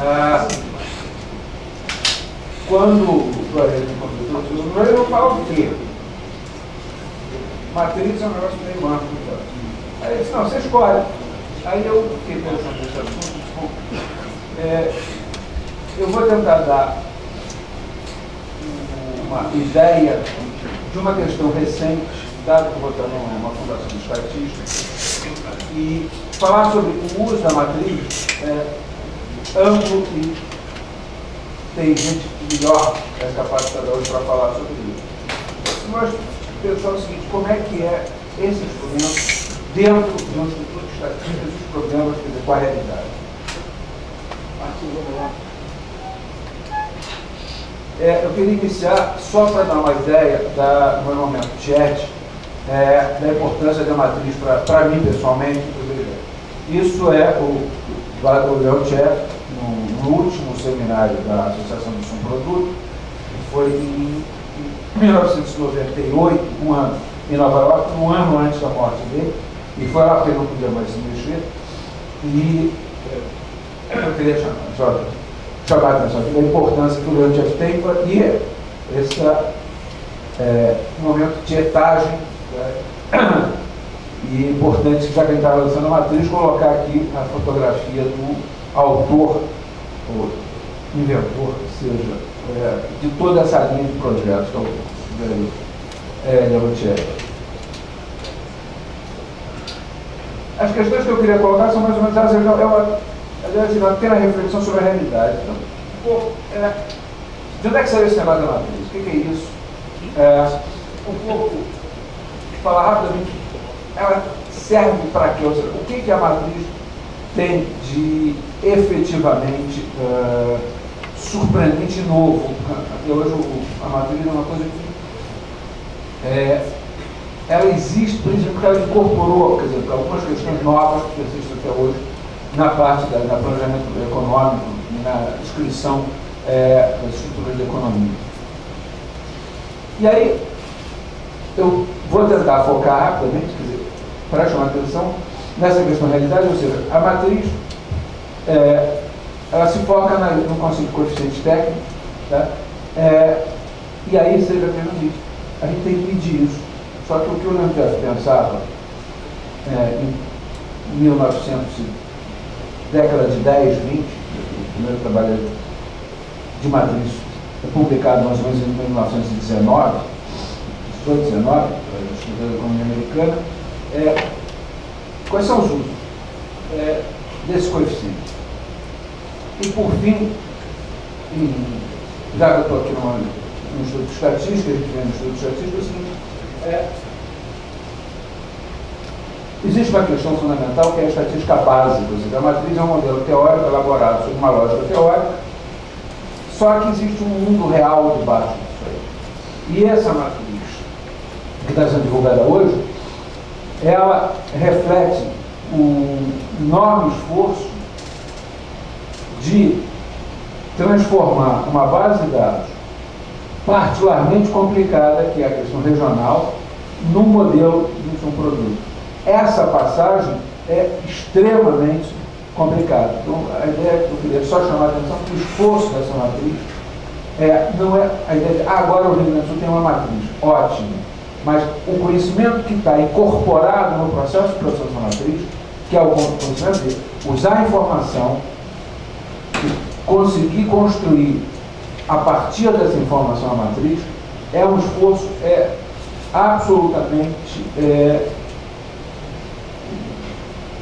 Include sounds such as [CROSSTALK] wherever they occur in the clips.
Ah, quando o Floresta me convidou, eu falo o quê? Matriz é um negócio meio amplo. Então. Aí ele disse, não, você escolhe. Aí eu fiquei pensando nesse assunto, é, eu vou tentar dar uma ideia de uma questão recente, dado que o Rotanão é uma fundação de estatística, e falar sobre o uso da matriz é amplo e tem gente melhor é capacitada hoje para falar sobre isso. Mas pensar o seguinte, como é que é esse instrumento dentro de um instituto de estatística dos problemas dizer, com a realidade. É, eu queria iniciar só para dar uma ideia da, no momento chat, é, da importância da matriz para mim pessoalmente. Isso é o, o Chat, no, último seminário da Associação do Som Produto, que foi em, em 1998, um ano, em Nova York, um ano antes da morte dele, e foi lá que ele não podia mais se mexer. E é, eu queria chamar, chamar a atenção da importância que o Leão Jeff tem e esse é, momento de etagem. Né? [COUGHS] E importante, já que a gente está lançando a matriz, colocar aqui a fotografia do autor, ou inventor, seja, é, de toda essa linha de projetos que é o é, Leão As questões que eu queria colocar são mais ou menos essas. É uma, aliás, uma pequena reflexão sobre a realidade. Então, pô, é, de onde é que saiu esse negócio da matriz? O que, que é isso? É, um pouco, falar rapidamente, ela serve para quê? Ou seja, o que, que a matriz tem de efetivamente uh, surpreendente e novo? Até hoje a matriz é uma coisa que é, ela existe, exemplo, porque ela incorporou, quer dizer, algumas questões novas que existem até hoje na parte da, planejamento econômico, na descrição é, das estruturas da economia. E aí, eu vou tentar focar rapidamente, para chamar a atenção nessa da realidade, ou seja, a matriz, é, ela se foca na, no conceito de coeficiente técnico, tá? É, e aí seja apenas isso. A gente tem que medir isso. Só que o que o Leandro pensava é, em 1900, década de 10, 20, o primeiro trabalho de matriz é publicado mais ou menos em 1919, 18, 19, estudando a economia americana, é, quais são os usos é, desse coeficiente? E por fim, já que eu estou aqui no, Instituto de Estatística, a gente vem no Instituto de Estatística, seguinte, é, existe uma questão fundamental que é a estatística básica, a matriz é um modelo teórico elaborado sob uma lógica teórica, só que existe um mundo real debaixo disso aí. E essa matriz, que está sendo divulgada hoje, ela reflete um enorme esforço de transformar uma base de dados particularmente complicada, que é a questão regional, no modelo de um produto. Essa passagem é extremamente complicada. Então, a ideia que eu queria só chamar a atenção que o esforço dessa matriz é, não é a ideia de ah, agora o Rio Grande do Sul tem uma matriz, ótimo, mas o conhecimento que está incorporado no processo de produção matriz, que é o conhecimento de usar a informação, conseguir construir a partir dessa informação à matriz, é um esforço é, absolutamente, é,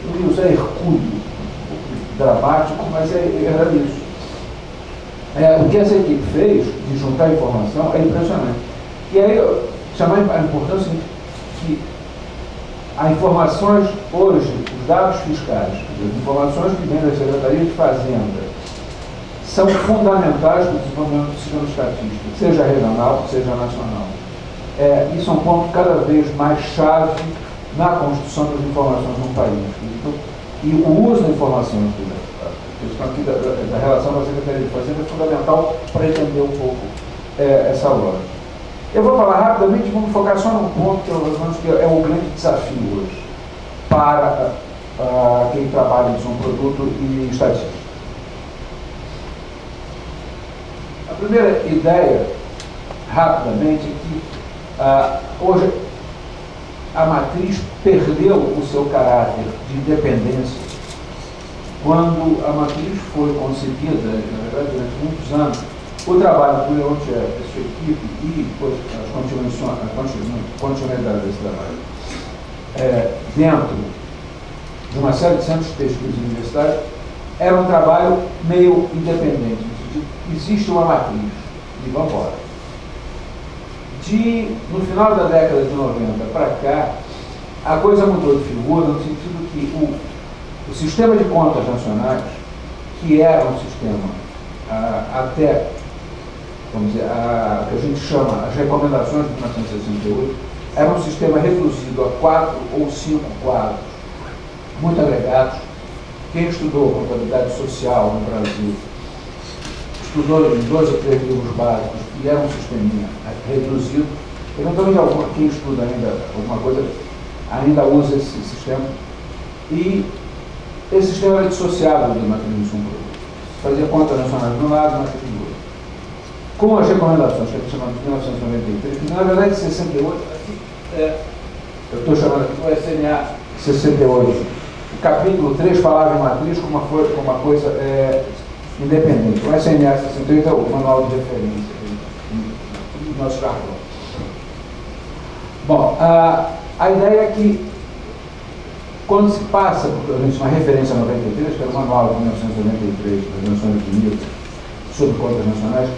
eu ia usar hercúleo, dramático, mas é, era isso. É, o que essa equipe fez de juntar informação é impressionante. E aí, chamar a importância que as informações hoje, os dados fiscais, as informações que vêm da Secretaria de Fazenda, são fundamentais para o desenvolvimento do sistema estatístico, seja regional, seja nacional. É, isso é um ponto cada vez mais chave na construção das informações no país. Então, e o uso da informação, a questão aqui da, da, da, relação com a Secretaria de Fazenda é fundamental para entender um pouco é, essa lógica. Eu vou falar rapidamente, vamos focar só num ponto que eu acho que é o grande desafio hoje para uh, quem trabalha em um produto e estatística. Primeira ideia, rapidamente, é que ah, hoje a matriz perdeu o seu caráter de independência quando a matriz foi concebida, na verdade, durante muitos anos, o trabalho do Leontier, da sua equipe e a continuidade desse trabalho, é, dentro de uma série de centros de pesquisa universitários, era um trabalho meio independente, existe uma matriz, e vamos embora. De, no final da década de 90 para cá, a coisa mudou de figura no sentido que o, o sistema de contas nacionais, que era um sistema ah, até, vamos dizer, a, que a gente chama as recomendações de 1968, era um sistema reduzido a quatro ou cinco quadros, muito agregados. Quem estudou contabilidade social no Brasil estudou em dois ou três livros básicos e era um sisteminha reduzido. Eventualmente, alguma, quem estuda ainda alguma coisa ainda usa esse sistema. E esse sistema era de matriz de um produto. Fazia contas nacionais de um lado, matriz do outro. Com as recomendações que é chamado de 1993, que na verdade 68, aqui, é, eu estou chamando aqui o SMA 68. O capítulo 3 falava em matriz como uma, como uma coisa é, independente. O SMA 68 é o manual de referência do nosso jargão. Bom, a, a ideia é que quando se passa, por uma referência a 93, que era o manual de 1993 das Nações Unidas sobre contas nacionais,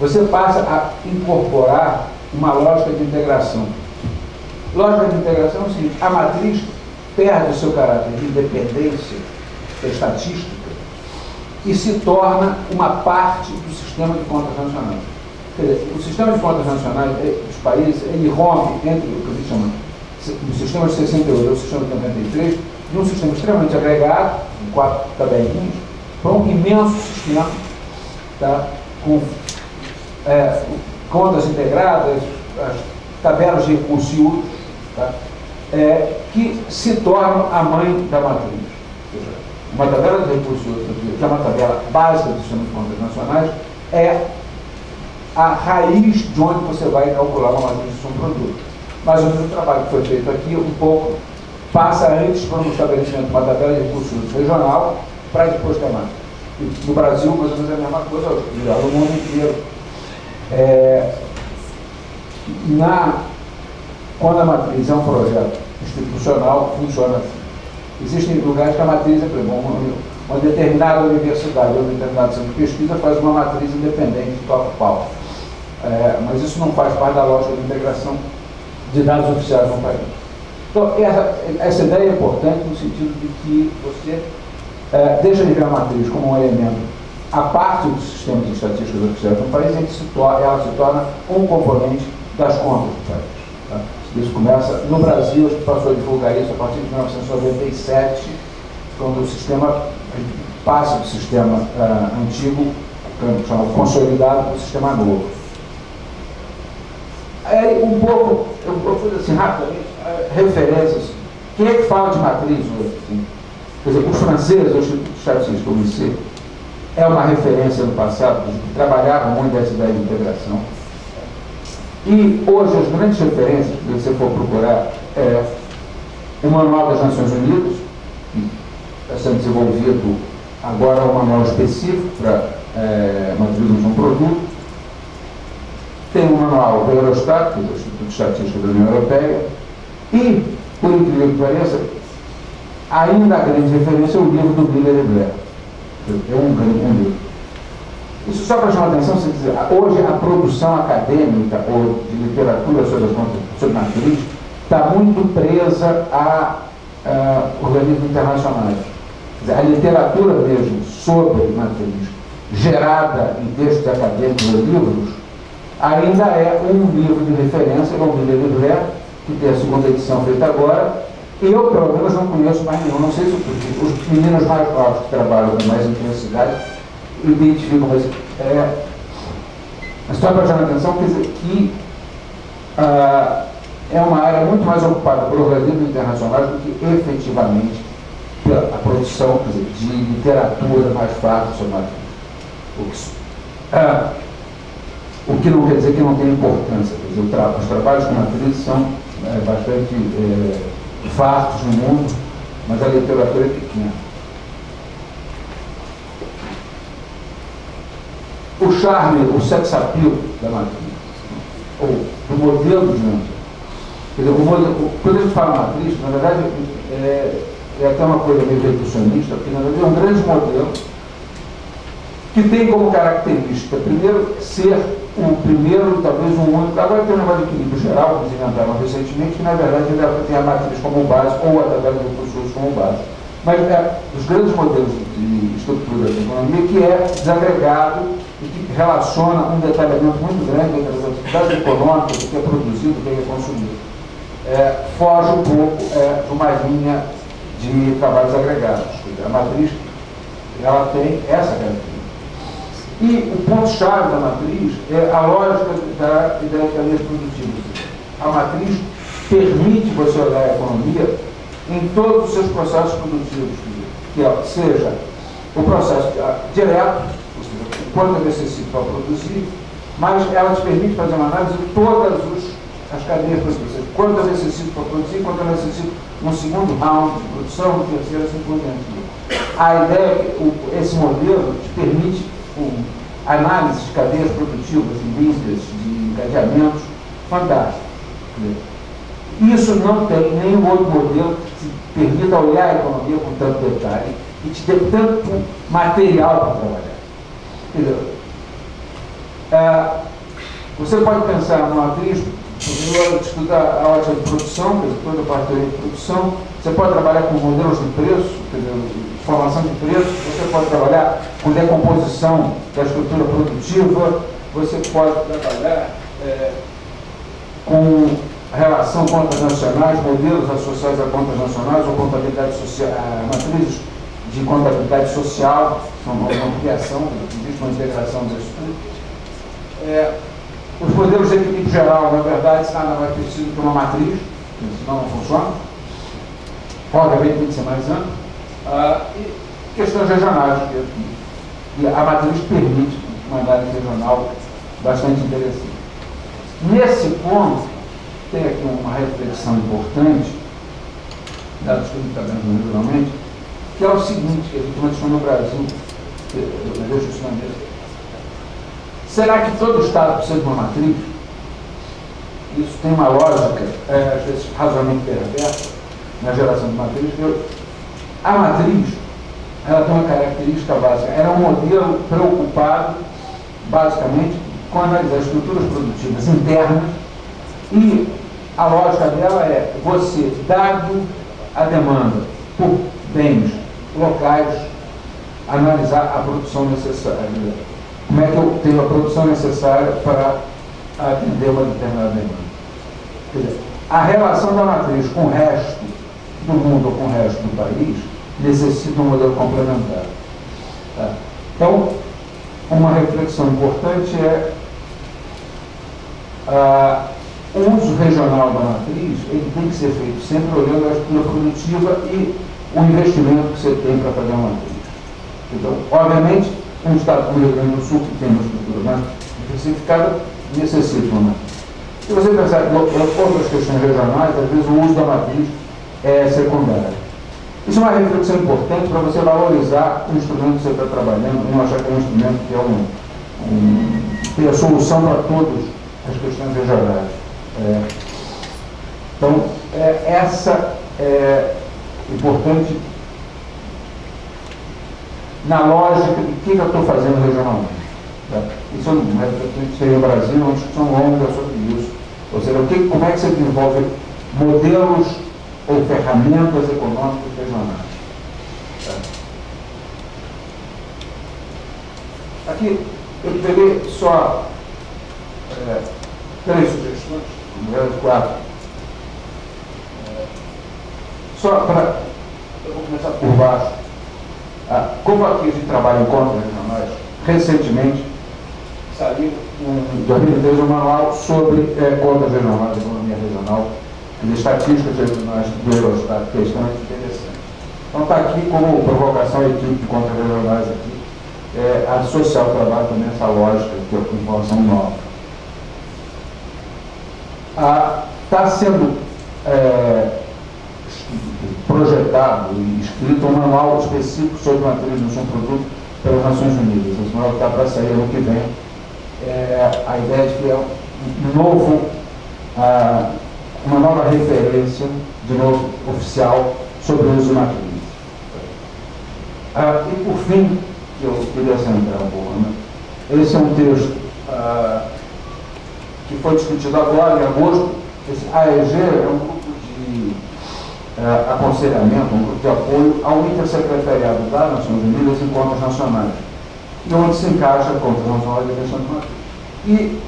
você passa a incorporar uma lógica de integração. Lógica de integração é o seguinte, a matriz perde o seu caráter de independência estatística e se torna uma parte do sistema de contas nacionais. Quer dizer, o sistema de contas nacionais eh, dos países, ele rompe entre o que a gente chama do sistema de 68 ao sistema de 93, de um sistema extremamente agregado, em quatro tabelinhas, para um imenso sistema tá, com é, contas integradas, as tabelas de recursos tá, é, que se tornam a mãe da matriz. Uma tabela de recursos que é uma tabela básica do sistema de contas nacionais, é a raiz de onde você vai calcular uma matriz de um produto. Mas o trabalho que foi feito aqui, um pouco, passa antes para um estabelecimento de uma tabela de recursos regional, para depois ter mais. No Brasil, mais ou menos é a mesma coisa, no mundo inteiro. É, na, quando a matriz é um projeto institucional, funciona assim. Existem lugares que a matriz é, por exemplo, uma, uma determinada universidade ou um determinado centro de pesquisa faz uma matriz independente de toca pau. É, mas isso não faz parte da lógica de integração de dados oficiais no país. Então, essa, essa ideia é importante no sentido de que você é, deixa de ver a matriz como um elemento a parte dos sistemas de estatísticas oficiais no país, que se torna, ela se torna um componente das contas do país. Tá? Isso começa no Brasil, a gente passou a divulgar isso a partir de 1997, quando o sistema passa do sistema uh, antigo, chamado consolidado, para o sistema novo. Aí, um pouco, eu, fiz assim rapidamente, uh, referências. Quem é que fala de matriz hoje? Assim? Quer dizer, os franceses, os estatísticos, como é uma referência no passado, que trabalhavam muito essa ideia de integração e hoje as grandes referências, se você for procurar, é o Manual das Nações Unidas, que está sendo desenvolvido agora um manual específico para é, matriz de um produto. Tem um manual do Eurostat, do Instituto de Estatística da União Europeia, e, por incrível que pareça, ainda a grande referência é o livro do Miller e Blair. É um grande livro. Isso só para chamar a atenção, se dizer, hoje a produção acadêmica ou de literatura sobre, as, sobre matriz está muito presa a, a organismos internacionais. Dizer, a literatura mesmo sobre matriz, gerada em textos acadêmicos ou livros, ainda é um livro de referência, é o Miller Blair, que tem a segunda edição feita agora. Eu, pelo menos, não conheço mais nenhum, não sei se os meninos mais novos que trabalham com mais intensidade identificam, mas é, só para chamar a atenção dizer, que ah, é uma área muito mais ocupada por organismos internacionais do que efetivamente pela produção quer dizer, de literatura mais fácil sobre matriz. Ah, O que não quer dizer que não tem importância. Quer dizer, os trabalhos com matriz são é, bastante é, vastos no mundo, mas a literatura é pequena. O charme, o sex appeal da matriz, ou do modelo de Angela. Quer dizer, o modelo, quando a gente fala matriz, na verdade, é, é até uma coisa meio reducionista, porque na verdade é um grande modelo que tem como característica, primeiro, ser o primeiro, talvez um único. Agora tem um negócio de equilíbrio geral, que inventaram recentemente, que na verdade tem a matriz como base, ou através de outros como base. Mas é dos grandes modelos de estrutura da economia que é desagregado e que relaciona um detalhamento muito grande entre as atividades econômicas, o que é produzido, o que é consumido. É, foge um pouco é, de uma linha de trabalhos agregados. A matriz ela tem essa característica. E o ponto-chave da matriz é a lógica da ideia de cadeias produtivas. A matriz permite você olhar a economia em todos os seus processos produtivos, que é, seja o processo direto, ou seja, o quanto é necessário para produzir, mas ela te permite fazer uma análise de todas os, as cadeias produtivas, quanto é necessário para produzir, quanto é necessário um segundo round de produção, um terceiro, assim por diante. A ideia é que esse modelo te permite um, análise de cadeias produtivas, de links, de encadeamentos, fantástico. Isso não tem nenhum outro modelo que te permita olhar a economia com tanto detalhe e te dê tanto material para trabalhar. Entendeu? É, você pode pensar numa matriz, você estudar a ótica de produção, toda a parte de produção, você pode trabalhar com modelos de preço, dizer, formação de preço, você pode trabalhar com decomposição da estrutura produtiva, você pode trabalhar é, com relação contas nacionais, modelos associados a contas nacionais ou contabilidade social, matrizes de contabilidade social, são uma, criação, existe uma integração disso tudo. É, os modelos de equilíbrio geral, na verdade, nada mais preciso que uma matriz, senão não funciona. Obviamente tem que ser mais amplo. Ah, e questões regionais, que a matriz permite uma análise regional bastante interessante. Nesse ponto, tem aqui uma reflexão importante, dado que está vendo regionalmente, que é o seguinte, que a gente mencionou no Brasil, eu vejo isso na mesa. Será que todo Estado precisa de uma matriz? Isso tem uma lógica, é, às vezes, razoavelmente perversa na geração de matriz. Eu, a matriz, ela tem uma característica básica. Ela é um modelo preocupado, basicamente, com analisar estruturas produtivas internas e a lógica dela é você, dado a demanda por bens locais, analisar a produção necessária. Como é que eu tenho a produção necessária para atender uma determinada demanda? Quer dizer, a relação da matriz com o resto do mundo ou com o resto do país necessita um modelo complementar. Tá? Então, uma reflexão importante é a, o uso regional da matriz ele tem que ser feito sempre olhando a estrutura produtiva e o investimento que você tem para fazer uma matriz. Então, obviamente, um Estado como o Rio Grande do Sul, que tem uma estrutura mais diversificada, necessita uma matriz. Se você pensar em outras questões regionais, às vezes o uso da matriz é secundário. Isso é uma reflexão importante para você valorizar o instrumento que você está trabalhando e não achar que é um instrumento que é um, um, tem a solução para todas as questões regionais. É, então, é, essa é importante na lógica de o que eu estou fazendo regionalmente. Tá? Isso é que seria o Brasil, uma discussão longa sobre isso. Ou seja, o que, como é que você desenvolve modelos ou ferramentas econômicas regionais. Tá? Aqui eu peguei só é, três sugestões, no de quatro. É, só para. Eu vou começar por baixo. Ah, como aqui de trabalho regionais, recentemente saiu em 2013 um manual sobre é, contas regionais, economia regional, de estatísticas regionais do Eurostat, que é extremamente interessante. Então está aqui como provocação a equipe de contas regionais aqui, é, associar o trabalho também a essa lógica de informação nova. está sendo é, projetado e escrito um manual específico sobre matriz de um produto pelas Nações Unidas. Esse manual está para sair ano que vem. É, a ideia de que é um novo, ah, uma nova referência, de novo, oficial, sobre o uso de matriz. Ah, e por fim, que eu queria centrar um pouco, né? esse é um texto ah, que foi discutido agora, em agosto. Esse AEG é um uh, aconselhamento, um grupo de apoio ao intersecretariado das Nações Unidas em contas nacionais, e onde se encaixa a conta nacional de defesa de matriz. E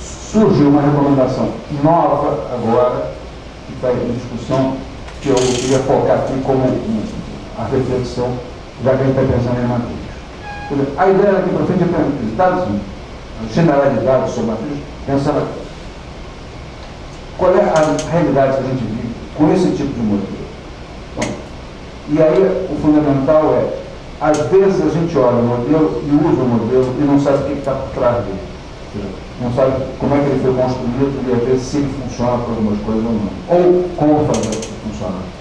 surgiu uma recomendação nova agora, que está em discussão, que eu queria focar aqui como a reflexão, já que a gente está pensando em matriz. A ideia daqui para frente é dados, generalidades sobre matriz, pensar qual é a realidade que a gente vive com esse tipo de modelo. Então, e aí o fundamental é, às vezes a gente olha o modelo e usa o modelo e não sabe o que está por trás dele. Não sabe como é que ele foi construído e às vezes se ele funciona para algumas coisas ou não. Ou como fazer funcionar.